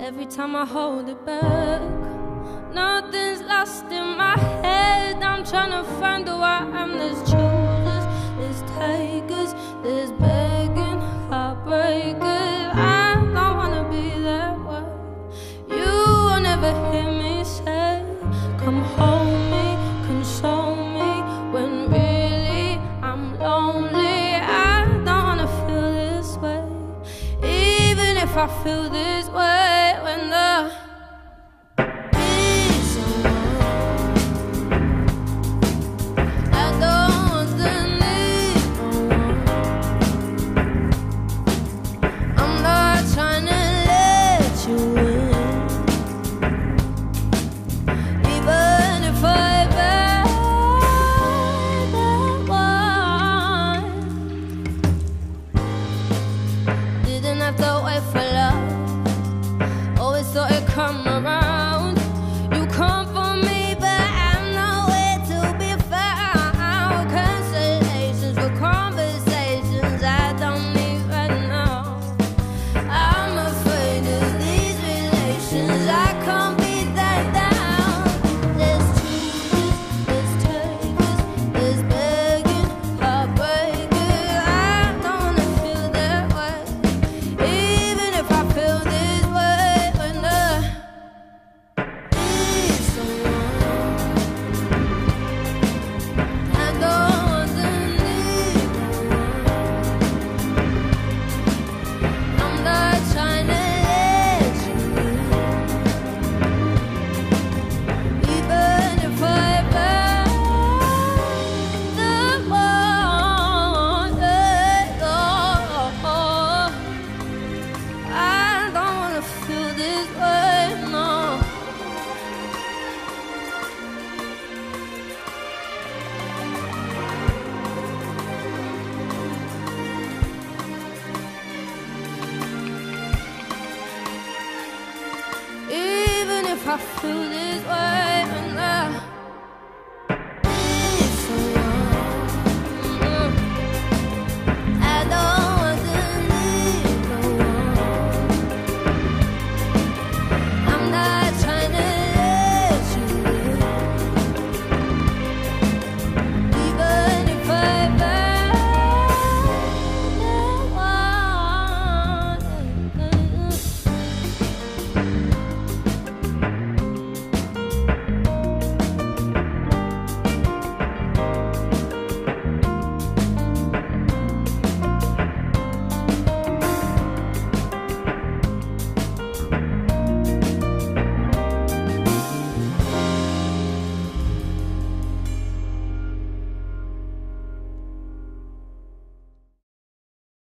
Every time I hold it back, nothing's lost in my head. I'm trying to find the why I'm this chooses, this take. I feel this way when the I feel this way and oh, I